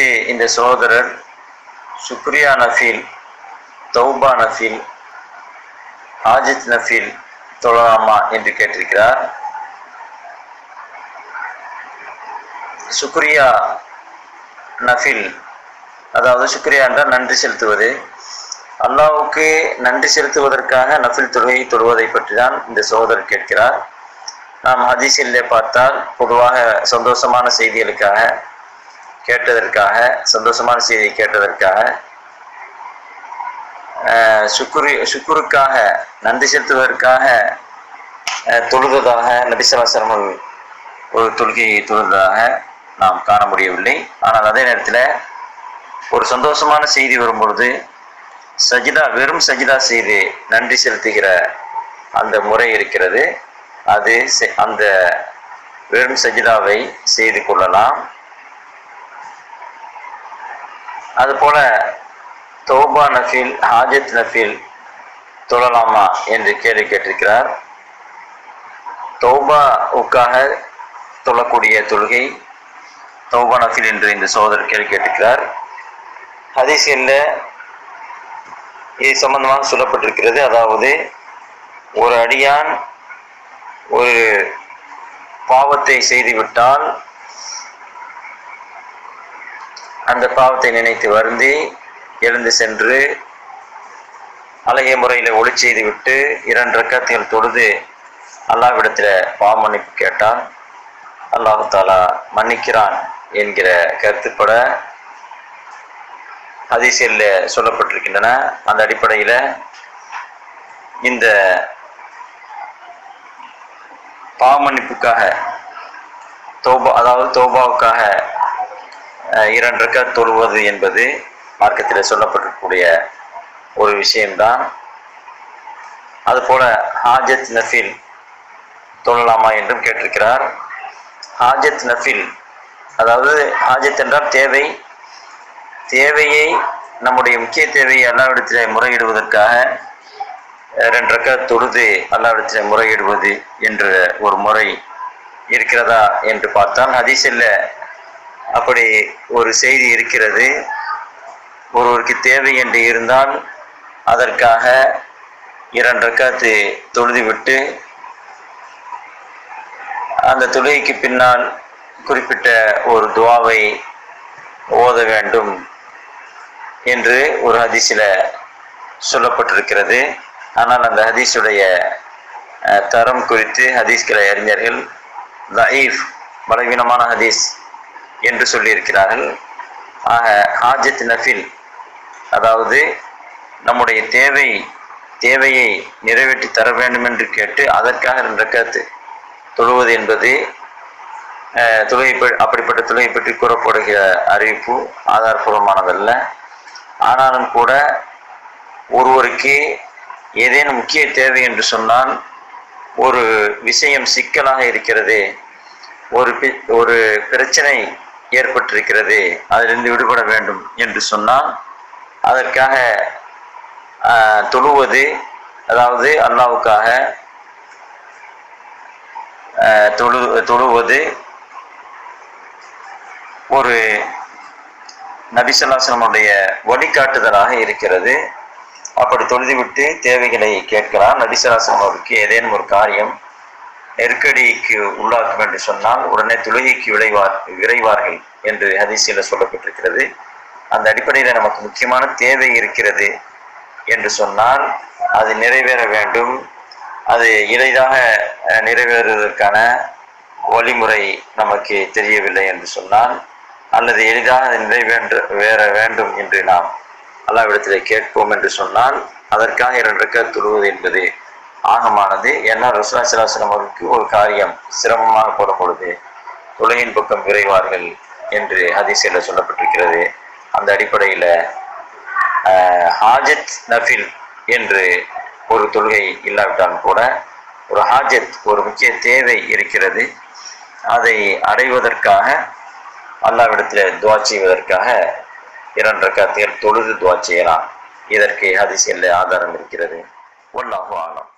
அடுத்து இந்த சகோதரர் சுக்ரியா நஃபீல் தௌபா நஃபீல் ஆஜித் நஃபீல் தொழலாமா என்று கேட்டிருக்கிறார். சுக்ரியா நஃபில் அதாவது சுக்ரியா என்றால் நன்றி செலுத்துவது. அல்லாவுக்கு நன்றி செலுத்துவதற்காக நஃபில் தொழுகையை தொழுவதை பற்றி தான் இந்த சகோதரர் கேட்கிறார். நாம் ஹதீஸிலே பார்த்தால் பொதுவாக சந்தோஷமான செய்திகளுக்காக கேட்டதற்காக சந்தோஷமான செய்தியை கேட்டதற்காக சுக்குரு சுக்குருக்காக நன்றி செலுத்துவதற்காக தொழுததாக நபிசலாசனம் ஒரு தொழுகையை தொழுததாக நாம் காண முடியவில்லை. ஆனால் அதே நேரத்தில் ஒரு சந்தோஷமான செய்தி வரும்பொழுது சஜிதா வெறும் சஜிதா செய்து நன்றி செலுத்துகிற அந்த முறை இருக்கிறது. அது செ- அந்த வெறும் சஜிதாவை செய்து கொள்ளலாம். அதுபோல தௌபா நஃபீல் ஹாஜத் நஃபீல் தொழலாமா என்று கேள்வி கேட்டிருக்கிறார். தௌபாவுக்காக தொழக்கூடிய தொழுகை தௌபா நஃபில் என்று இந்த சோதரர் கேள்வி கேட்டிருக்கிறார். ஹதீஸ்களில் இது சம்பந்தமாக சொல்லப்பட்டிருக்கிறது. அதாவது ஒரு அடியான் ஒரு பாவத்தை செய்துவிட்டால் அந்த பாவத்தை நினைத்து வருந்தி எழுந்து சென்று அழகிய முறையில் ஒளி செய்துவிட்டு இரண்டு ரக்கத்தில் தொழுது அல்லாவிடத்தில் பாவ மன்னிப்பு கேட்டால் அல்லாஹு தாலா மன்னிக்கிறான் என்கிற கருத்துப்பட அதிசயில் சொல்லப்பட்டிருக்கின்றன. அந்த அடிப்படையில் இந்த பாவமன்னிப்புக்காக தோபா அதாவது தோபாவுக்காக இரண்டு ரக்கா தொழுவது என்பது மார்க்கத்தில் சொல்லப்பட்டிருக்கக்கூடிய ஒரு விஷயம்தான். அதுபோல ஹாஜத் நஃபில் தொழலாமா என்றும் கேட்டிருக்கிறார். ஹாஜத் நஃபில் அதாவது ஹாஜத் என்றால் தேவை. தேவையை நம்முடைய முக்கிய தேவையை அல்லாவிடத்தில் முறையிடுவதற்காக அஹ், ரெண்டு ரக்காத் தொழுது அல்லாவிடத்தில் முறையிடுவது என்ற ஒரு முறை இருக்கிறதா என்று பார்த்தால் ஹதீஸில் அப்படி ஒரு செய்தி இருக்கிறது. ஒருவருக்கு தேவை என்று இருந்தால் அதற்காக இரண்டு ரக்காத்து தொழுதுவிட்டு அந்த தொழுகைக்கு பின்னால் குறிப்பிட்ட ஒரு துவாவை ஓத வேண்டும் என்று ஒரு ஹதீஸில் சொல்லப்பட்டிருக்கிறது. ஆனால் அந்த ஹதீஸுடைய தரம் குறித்து ஹதீஸ்களை அறிஞர்கள் தயீஃப் பலவீனமான ஹதீஸ் என்று சொல்லியிருக்கிறார்கள். ஆக ஹாஜத் நஃபில் அதாவது நம்முடைய தேவை தேவையை நிறைவேற்றி தர வேண்டும் என்று கேட்டு அதற்காக ரெண்டு தொழுவது என்பது தொழுகை ப- அப்படிப்பட்ட தொழுகை பற்றி கூறப்படுகிற அறிவிப்பு ஆதாரபூர்வமானதல்ல. ஆனாலும் கூட ஒருவருக்கு ஏதேனும் முக்கிய தேவை என்று சொன்னால் ஒரு விஷயம் சிக்கலாக இருக்கிறது ஒரு பி- ஒரு பிரச்சனை ஏற்பட்டிருக்கிறது. அதிலிருந்து விடுபட வேண்டும் என்று சொன்னால் அதற்காக தொழுவது அதாவது அல்லாவுக்காக தொழு தொழுவது ஒரு நபிசல்லாசனமுடைய வழிகாட்டுதலாக இருக்கிறது. அப்படி தொழுதுவிட்டு தேவைகளை கேட்கலாம். நபிசல்லாசனம் அவருக்கு ஏதேனும் ஒரு காரியம் நெருக்கடிக்கு உள்ளாக்கும் என்று சொன்னால் உடனே துலகிக்கு விளைவார் விரைவார்கள் என்று ஹதீசியில் சொல்லப்பட்டிருக்கிறது. அந்த அடிப்படையில் நமக்கு முக்கியமான தேவை இருக்கிறது என்று சொன்னால் அது நிறைவேற வேண்டும். அது எளிதாக நிறைவேறுவதற்கான வழிமுறை நமக்கு தெரியவில்லை என்று சொன்னால் அல்லது எளிதாக அது நிறைவேற்ற வேற வேண்டும் என்று நாம் அல்லாவிடத்தில் கேட்போம் என்று சொன்னால் அதற்காக இரண்டு தொழுவது என்பது ஆகமானது ஏன்னா ரசுலா சிலாசனம் அவர்களுக்கு ஒரு காரியம் சிரமமாக போடும் பொழுது தொழுகையின் பக்கம் விரைவார்கள் என்று ஹதீஸில் சொல்லப்பட்டிருக்கிறது. அந்த அடிப்படையில் ஹாஜத் நஃபில் என்று ஒரு தொழுகை இல்லாவிட்டாலும் கூட ஒரு ஹாஜத் ஒரு முக்கிய தேவை இருக்கிறது. அதை அடைவதற்காக அல்லாவிடத்தில் துவா செய்வதற்காக இரண்டு ரக்காத்தியர் தொழுது துவா செய்யலாம். இதற்கு ஹதீஸில் ஆதாரம் இருக்கிறது. ஒன்றாகும் ஆகலாம்